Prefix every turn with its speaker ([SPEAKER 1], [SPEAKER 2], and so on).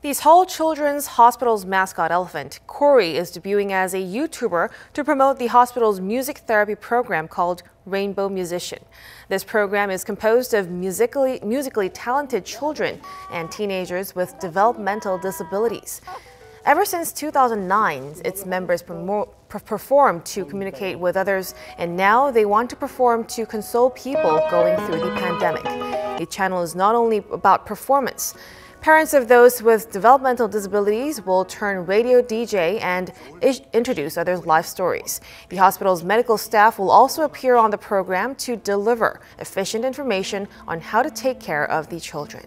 [SPEAKER 1] The Seoul Children's Hospital's mascot elephant, Corey, is debuting as a YouTuber to promote the hospital's music therapy program called Rainbow Musician. This program is composed of musically, musically talented children and teenagers with developmental disabilities. Ever since 2009, its members performed to communicate with others, and now they want to perform to console people going through the pandemic. The channel is not only about performance, Parents of those with developmental disabilities will turn radio DJ and introduce others' life stories. The hospital's medical staff will also appear on the program to deliver efficient information on how to take care of the children.